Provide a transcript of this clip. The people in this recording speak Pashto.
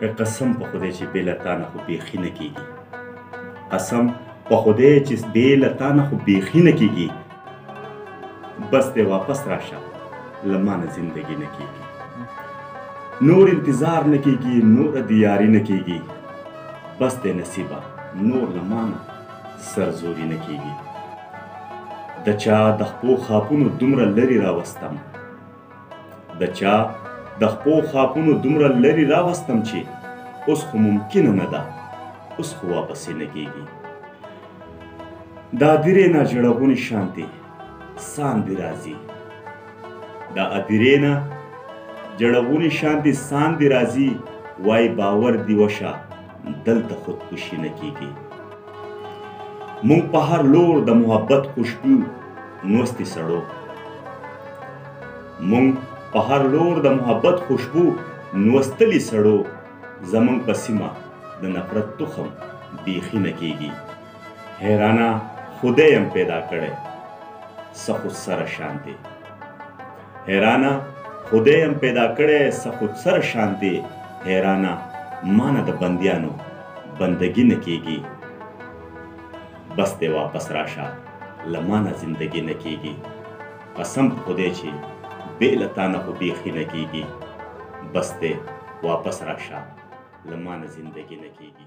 قسم په خدای چې بې له تا نه خو بیخي نه کېږي قسم په خدای چې بې له تا نه خو بیخي نه کېږي بس دی واپس راشه له ما نه زندګي نه کېږي نور انتظار نه کېږي نور د یاري نه کېږي بس دی نصیبه نور له ما نه سرزوري نه کېږي د چا د خپو خاپونو دومره لرې راوستم د چا د خپو خاپونو دومره لري راوستم چې اوس خو ممکنه نه ده اوس خو واپسې نه کېږي دا دیرې نه ژړغونې شانتې ساندې راځي دا ادیرې نه ژړغونې شانتې ساندې راځي وای باور دی وشه دلته خودکشي نه کیږي مونږ په هر لور د محبت خوشبو نوستي سړو مونږ په هر لور د محبت خوشبو نوستلي سړو زمونږ په سیمه د نفرت تخم بیخي نه کیږي حیرانه خدای هم پیدا کړی سخو سره شانتي حیرانه خدای هم پیدا کړی سخود سر شانتی حیرانه مانه د بندیانو بندگی نه کیږي بس دی واپس راشه لمانه زندگی نه کیږي قسم خدای چې بې لتانه خو بیخي نه کیږي بس دی واپس راشه لمانه زندگی نه کیږي